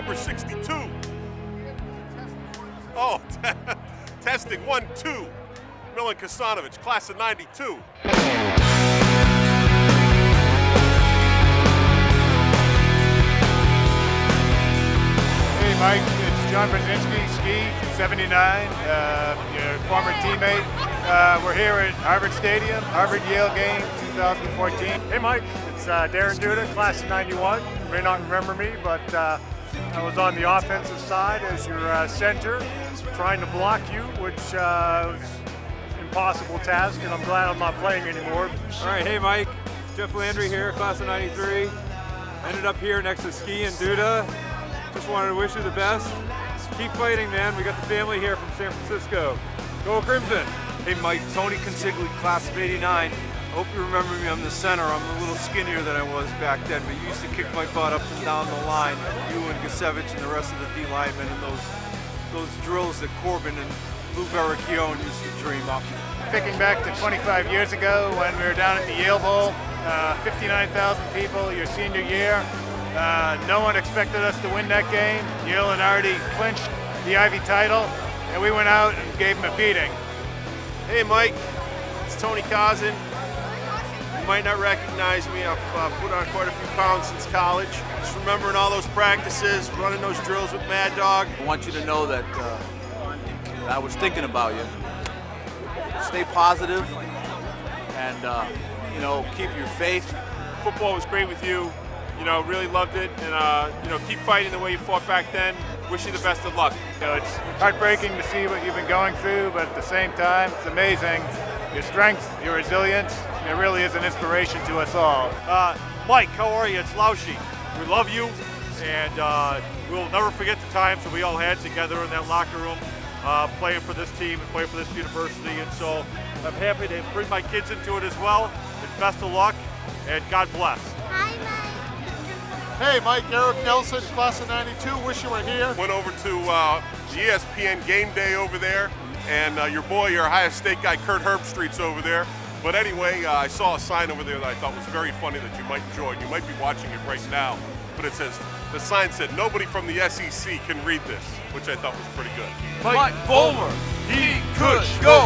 number 62. Oh, testing one, two. Milan Kasanovic, class of 92. Hey Mike, it's John Brzezinski, Ski, 79, uh, your former teammate. Uh, we're here at Harvard Stadium, Harvard-Yale game 2014. Hey Mike, it's uh, Darren Duda, class of 91. You may not remember me, but uh, I was on the offensive side as your uh, center, trying to block you, which uh, was an impossible task, and I'm glad I'm not playing anymore. All right, hey Mike, Jeff Landry here, class of 93. Ended up here next to Ski and Duda. Just wanted to wish you the best. Keep fighting, man. We got the family here from San Francisco. Go Crimson. Hey Mike, Tony Consigli, class of 89. Hope you remember me, I'm the center. I'm a little skinnier than I was back then, but you used to kick my butt up and down the line. You and Gasevich and the rest of the D linemen and those those drills that Corbin and Lou Barricchione used to dream up. Thinking back to 25 years ago when we were down at the Yale Bowl, uh, 59,000 people, your senior year. Uh, no one expected us to win that game. Yale had already clinched the Ivy title, and we went out and gave them a beating. Hey Mike, it's Tony Cousin. You might not recognize me. I've uh, put on quite a few pounds since college. Just remembering all those practices, running those drills with Mad Dog. I want you to know that uh, I was thinking about you. Stay positive and, uh, you know, keep your faith. Football was great with you. You know, really loved it, and uh, you know, keep fighting the way you fought back then. Wish you the best of luck. You know, it's heartbreaking to see what you've been going through, but at the same time, it's amazing. Your strength, your resilience, it really is an inspiration to us all. Uh, Mike, how are you? It's Laushi. We love you, and uh, we'll never forget the times that we all had together in that locker room, uh, playing for this team and playing for this university. And so I'm happy to bring my kids into it as well. And best of luck, and God bless. Hi, Mike. Hey, Mike, Eric Nelson, class of 92. Wish you were here. Went over to uh, the ESPN game day over there, and uh, your boy, your Ohio State guy, Kirk Herbstreit's over there. But anyway, uh, I saw a sign over there that I thought was very funny that you might enjoy. You might be watching it right now, but it says, the sign said, nobody from the SEC can read this, which I thought was pretty good. Mike Vollmer, he could go.